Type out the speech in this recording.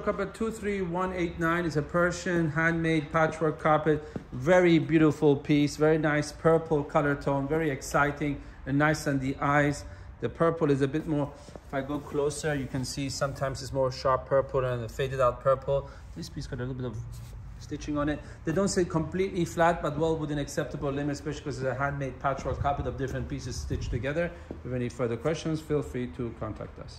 Carpet 23189 is a Persian handmade patchwork carpet. Very beautiful piece, very nice purple color tone, very exciting and nice on the eyes. The purple is a bit more, if I go closer, you can see sometimes it's more sharp purple and faded out purple. This piece got a little bit of stitching on it. They don't say completely flat, but well within acceptable limits, especially because it's a handmade patchwork carpet of different pieces stitched together. If you have any further questions, feel free to contact us.